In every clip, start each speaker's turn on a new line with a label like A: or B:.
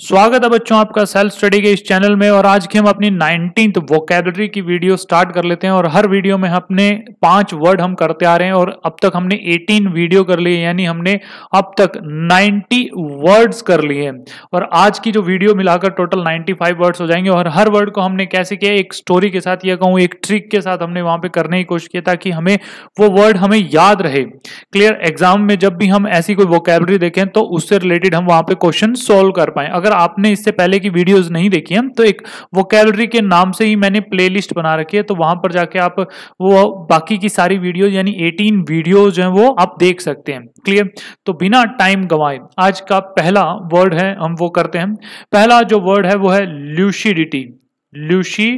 A: स्वागत है बच्चों आपका सेल्फ स्टडी के इस चैनल में और आज की हम अपनी नाइनटीन वोकेबलरी की वीडियो स्टार्ट कर लेते हैं और हर वीडियो में अपने पाँच वर्ड हम करते आ रहे हैं और अब तक हमने 18 वीडियो कर लिए, यानी हमने अब तक 90 वर्ड्स कर लिए हैं। और आज की जो वीडियो मिलाकर टोटल 95 वर्ड्स हो जाएँगे और हर वर्ड को हमने कैसे किया, एक स्टोरी के साथ या कहूँ, एक ट्रिक के साथ हमने वहाँ पर करने की कोशिश की ताकि हमें वो वर्ड हमें याद रहे। क्लियर एग्ज़ाम में जब भी हम ऐसी कोई वोकेबलरी देखें तो उससे रिलेटेड हम वहाँ पर क्वेश्चन सोल्व कर पाए। अगर अगर आपने इससे पहले की वीडियोस नहीं देखी हैं तो एक वोकेलरी के नाम से ही मैंने प्लेलिस्ट बना रखी है तो वहाँ पर जाके आप वो बाकी की सारी वीडियो यानी 18 वीडियोज़ जो है, वो आप देख सकते हैं। क्लियर तो बिना टाइम गंवाए, आज का पहला वर्ड है, हम वो करते हैं। पहला जो वर्ड है, वो है ल्यूशिडिटी ल्यूशी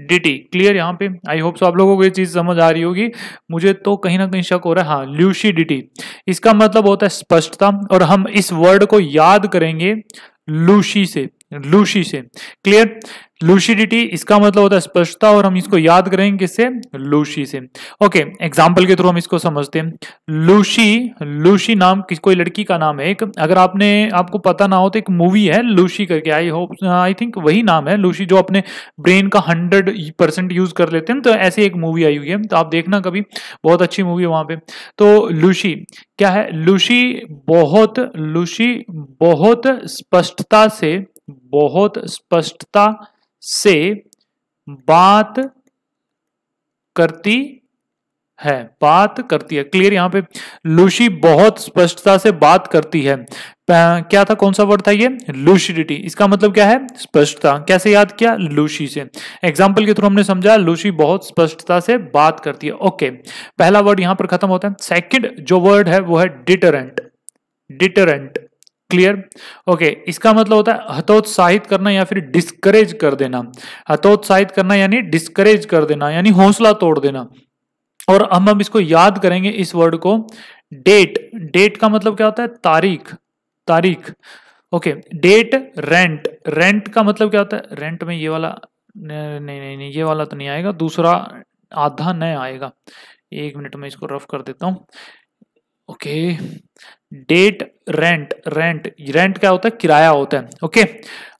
A: डिटी क्लियर यहाँ पे? आई होप सो आप लोगों को ये चीज़ समझ आ रही होगी। मुझे तो कहीं ना कहीं शक हो रहा है। हाँ ल्यूशिडिटी इसका मतलब होता है स्पष्टता, और हम इस वर्ड को याद करेंगे लूशी से लूशी से। क्लियर लूशिडिटी इसका मतलब होता है स्पष्टता और हम इसको याद करेंगे किससे? लूशी से। ओके एग्ज़ाम्पल के थ्रू हम इसको समझते हैं। लूशी लूशी नाम किस, कोई लड़की का नाम है एक। अगर आपने, आपको पता ना हो तो एक मूवी है, लूशी करके। आई होप आई थिंक वही नाम है, लूशी, जो अपने ब्रेन का हंड्रेड परसेंट यूज़ कर लेते हैं। तो ऐसी एक मूवी आई हुई है तो आप देखना कभी। बहुत अच्छी मूवी है वहाँ पे। तो लूशी, क्या है? लूशी बहुत लूशी बहुत स्पष्टता से बहुत स्पष्टता से बात करती है, बात करती है। क्लियर यहाँ पे लूशी बहुत स्पष्टता से बात करती है। क्या था? कौन सा वर्ड था ये? लूशिडिटी इसका मतलब क्या है? स्पष्टता। कैसे याद किया? लूशी से। एग्ज़ाम्पल के थ्रू हमने समझा लूशी बहुत स्पष्टता से बात करती है। ओके पहला वर्ड यहाँ पर खत्म होता है। सेकंड जो वर्ड है, वो है deterrent deterrent clear okay okay, इसका मतलब होता है हतोत्साहित करना या फिर डिस्करेज कर देना। हतोत्साहित करना यानी डिस्करेज कर देना यानी हौसला तोड़ देना। और हम हम इसको याद करेंगे इस वर्ड को डेट डेट का मतलब क्या होता है? तारीख। तारीख। ओके डेट रेंट रेंट का मतलब क्या होता है? रेंट में ये वाला नहीं नहीं नहीं ये वाला तो नहीं आएगा दूसरा आधा नया आएगा। एक मिनट में इसको रफ कर देता हूँ। Okay debt rent rent rent क्या होता है? किराया होता है। Okay okay.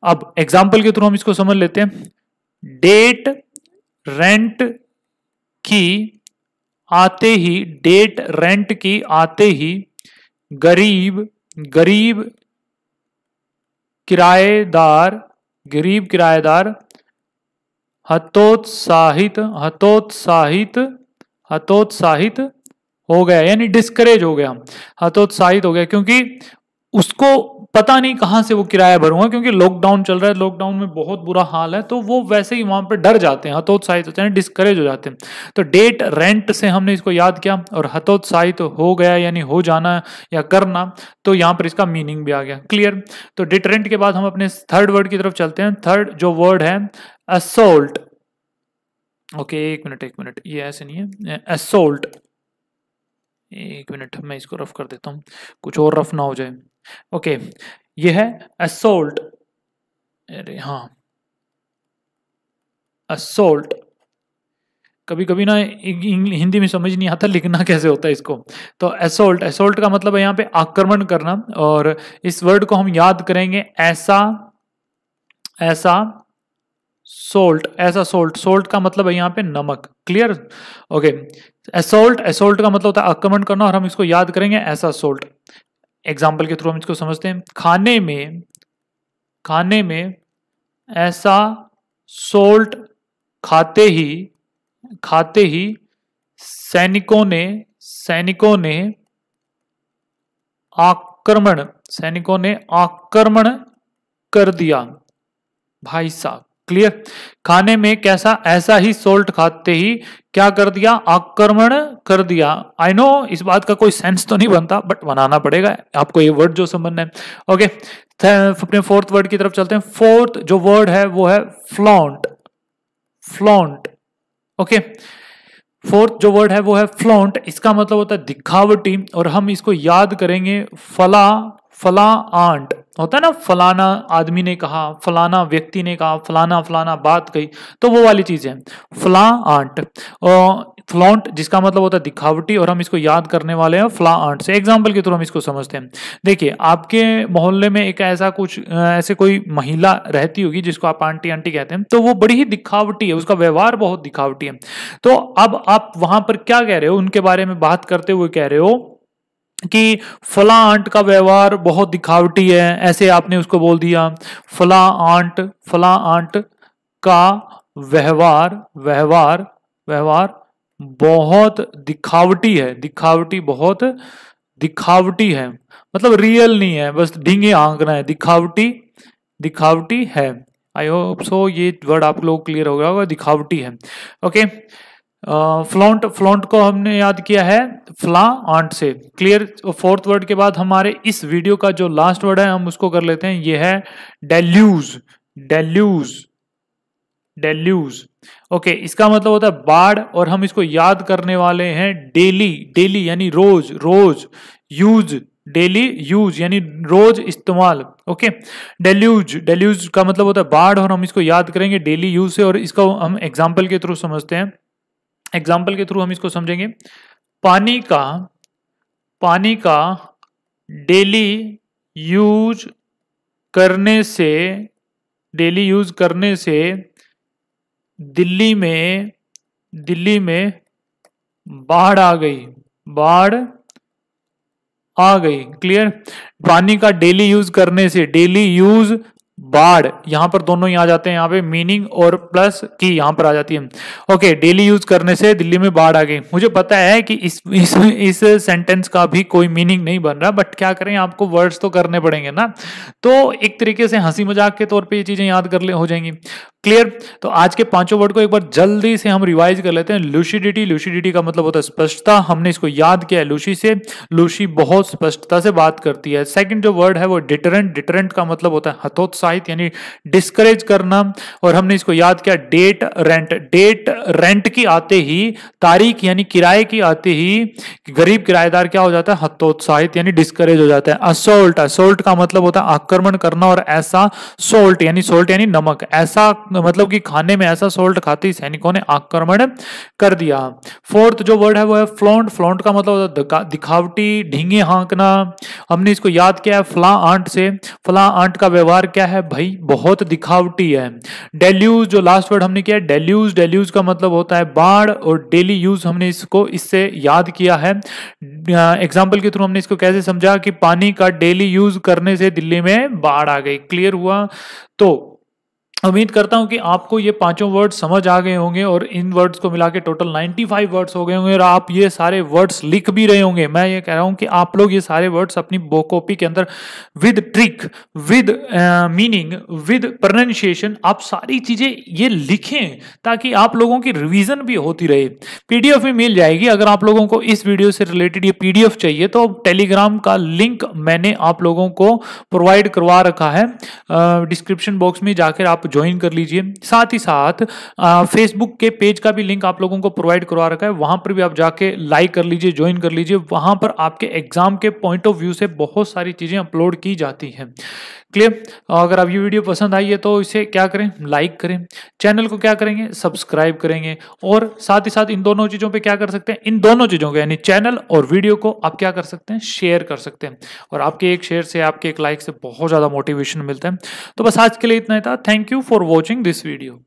A: अब एग्ज़ाम्पल के थ्रू हम इसको समझ लेते हैं। डेट रेंट की आते ही डेट रेंट की आते ही गरीब गरीब किराएदार गरीब किराएदार हतोत्साहित हतोत्साहित हतोत्साहित हो गया, यानी डिस्करेज हो गया हतोत्साहित हो गया, क्योंकि उसको पता नहीं कहाँ से वो किराया भरूँगा, क्योंकि लॉकडाउन चल रहा है लॉकडाउन में बहुत बुरा हाल है तो वो वैसे ही वहाँ पर डर जाते हैं, हतोत्साहित होते हैं डिस्करेज हो जाते हैं। तो डेट रेंट से हमने इसको याद किया और हतोत्साहित हो गया, यानी हो जाना या करना तो यहाँ पर इसका मीनिंग भी आ गया क्लियर तो डिटरेंट के बाद हम अपने थर्ड वर्ड की तरफ़ चलते हैं थर्ड जो वर्ड है असोल्ट ओके, एक मिनट एक मिनट, ये ऐसे नहीं है असोल्ट एक मिनट, मैं इसको रफ कर देता हूँ। कुछ और रफ ना हो जाए। ओके ये है असोल्ट अरे हाँ। असोल्ट कभी कभी ना हिंदी में समझ नहीं आता, लिखना कैसे होता है इसको? तो असोल्ट असोल्ट का मतलब है यहाँ पे आक्रमण करना। और इस वर्ड को हम याद करेंगे, ऐसा ऐसा सोल्ट ऐसा सोल्ट सोल्ट का मतलब है यहाँ पे नमक. क्लियर ओके एसोल्ट एसोल्ट का मतलब होता है आक्रमण करना और हम इसको याद करेंगे ऐसा सोल्ट एग्ज़ाम्पल के थ्रू हम इसको समझते हैं. खाने में खाने में ऐसा सोल्ट खाते ही खाते ही सैनिकों ने सैनिकों ने आक्रमण, सैनिकों ने आक्रमण कर दिया भाई साहब. क्लियर खाने में कैसा ऐसा ही सोल्ट खाते ही क्या कर दिया? आक्रमण कर दिया। आई नो इस बात का कोई सेंस तो नहीं बनता बट बनाना पड़ेगा। आपको ये वर्ड जो समझना है। ओके अपने फोर्थ वर्ड की तरफ़ चलते हैं। फोर्थ जो वर्ड है, वो है फ्लॉन्ट फ्लॉन्ट ओके फोर्थ जो वर्ड है, वो है फ्लॉन्ट इसका मतलब होता है दिखावटी, और हम इसको याद करेंगे फला फला आंट। होता है ना, फलाना आदमी ने कहा, फलाना व्यक्ति ने कहा, फलाना फलाना बात कही तो वो वाली चीज़ है। फला आंट फ्लॉन्ट जिसका मतलब होता है दिखावटी, और हम इसको याद करने वाले हैं, फ्ला आंट से। एग्ज़ाम्पल के थ्रू हम इसको समझते हैं। देखिए, आपके मोहल्ले में एक ऐसा कुछ ऐसे कोई महिला रहती होगी, जिसको आप आंटी आंटी कहते हैं तो वो बड़ी ही दिखावटी है, उसका व्यवहार बहुत दिखावटी है। तो अब आप वहाँ पर क्या कह रहे हो? उनके बारे में बात करते हुए कह रहे हो कि फला आंट का व्यवहार बहुत दिखावटी है, ऐसे आपने उसको बोल दिया। फला आंट फला आंट का व्यवहार व्यवहार व्यवहार बहुत दिखावटी है, दिखावटी बहुत दिखावटी है। मतलब रियल नहीं है, बस ढींगे आंकना है, दिखावटी दिखावटी है। आई होप सो ये वर्ड आप लोग क्लियर हो गया होगा, दिखावटी है। ओके फ्लॉन्ट फ्लॉन्ट को हमने याद किया है, फ्ला आंट से। क्लियर फोर्थ वर्ड के बाद हमारे इस वीडियो का जो लास्ट वर्ड है, हम उसको कर लेते हैं। ये है डेल्यूज डेल्यूज डेल्यूज ओके इसका मतलब होता है बाढ़, और हम इसको याद करने वाले हैं डेली डेली यानी रोज रोज यूज़ डेली यूज़ यानी रोज इस्तेमाल। ओके डेल्यूज डेल्यूज का मतलब होता है बाढ़, और हम इसको याद करेंगे डेली यूज़ से, और इसको हम एग्ज़ाम्पल के थ्रू समझते हैं। एग्ज़ाम्पल के थ्रू हम इसको समझेंगे। पानी का पानी का डेली यूज़ करने से डेली यूज़ करने से दिल्ली में दिल्ली में बाढ़ आ गई। बाढ़ आ गई। क्लियर पानी का डेली यूज़ करने से डेली यूज़ बाढ़, यहाँ पर दोनों ही आ जाते हैं, यहाँ पे मीनिंग और प्लस की यहाँ पर आ जाती है। ओके डेली यूज़ करने से दिल्ली में बाढ़ आ गई। मुझे पता है कि इस इस इस सेंटेंस का भी कोई मीनिंग नहीं बन रहा बट क्या करें, आपको वर्ड्स तो करने पड़ेंगे ना। तो एक तरीके से हँसी मज़ाक के तौर पे ये चीज़ें याद कर ले, हो जाएँगी। क्लियर तो आज के पाँचों वर्ड को एक बार जल्दी से हम रिवाइज कर लेते हैं। लूसिडिटी लूसिडिटी का मतलब होता है स्पष्टता। हमने इसको याद किया है लूसी से। लूसी बहुत स्पष्टता से बात करती है। सेकंड जो वर्ड है वो डिटरेंट डिटरेंट का मतलब होता है हतोत्साहित यानी डिस्करेज करना, और हमने इसको याद किया डेट रेंट डेट रेंट की आते ही, तारीख, यानी किराए की आते ही, गरीब किराएदार क्या हो जाता है? हतोत्साहित, यानी डिस्करेज हो जाता है। असोल्ट असोल्ट का मतलब होता है आक्रमण करना, और ऐसा सोल्ट यानी सोल्ट यानी नमक। ऐसा मतलब कि खाने में ऐसा सोल्ट खाते ही सैनिकों ने आक्रमण कर दिया। फोर्थ जो वर्ड है, वो है फ्लोंट फ्लोंट का मतलब होता है दिखावटी, ढींगे हाँकना। हमने इसको याद किया है फ्ला आंट से। फ्ला आंट का व्यवहार क्या है? भाई, बहुत दिखावटी है। डेल्यूज जो लास्ट वर्ड हमने किया डेल्यूज डेल्यूज का मतलब होता है बाढ़ और डेली यूज़ हमने इसको, इससे याद किया है। एग्ज़ाम्पल के थ्रू हमने इसको कैसे समझा कि पानी का डेली यूज़ करने से दिल्ली में बाढ़ आ गई। क्लियर हुआ? तो उम्मीद करता हूँ कि आपको ये पाँचों वर्ड्स समझ आ गए होंगे और इन वर्ड्स को मिला के टोटल 95 वर्ड्स हो गए होंगे और आप ये सारे वर्ड्स लिख भी रहे होंगे। मैं ये कह रहा हूँ कि आप लोग ये सारे वर्ड्स अपनी बो कॉपी के अंदर with trick with meaning with pronunciation आप सारी चीज़ें ये लिखें ताकि आप लोगों की रिविजन भी होती रहे। पीडीएफ में मिल जाएगी। अगर आप लोगों को इस वीडियो से रिलेटेड ये पीडीएफ चाहिए तो टेलीग्राम का लिंक मैंने आप लोगों को प्रोवाइड करवा रखा है। डिस्क्रिप्शन बॉक्स में जाकर आप ज्वाइन कर लीजिए। साथ ही साथ फेसबुक के पेज का भी लिंक आप लोगों को प्रोवाइड करवा रखा है। वहाँ पर भी आप जाके लाइक कर लीजिए ज्वाइन कर लीजिए। वहाँ पर आपके एग्ज़ाम के पॉइंट ऑफ़ व्यू से बहुत सारी चीज़ें अपलोड की जाती हैं। क्लियर अगर आप ये वीडियो पसंद आई है तो इसे क्या करें? लाइक करें। चैनल को क्या करेंगे? सब्सक्राइब करेंगे। और साथ ही साथ इन दोनों चीज़ों पे क्या कर सकते हैं? इन दोनों चीज़ों को, यानी चैनल और वीडियो को आप क्या कर सकते हैं? शेयर कर सकते हैं। और आपके एक शेयर से, आपके एक लाइक से बहुत ज़्यादा मोटिवेशन मिलता है। तो बस आज के लिए इतना ही था। Thank you for watching this video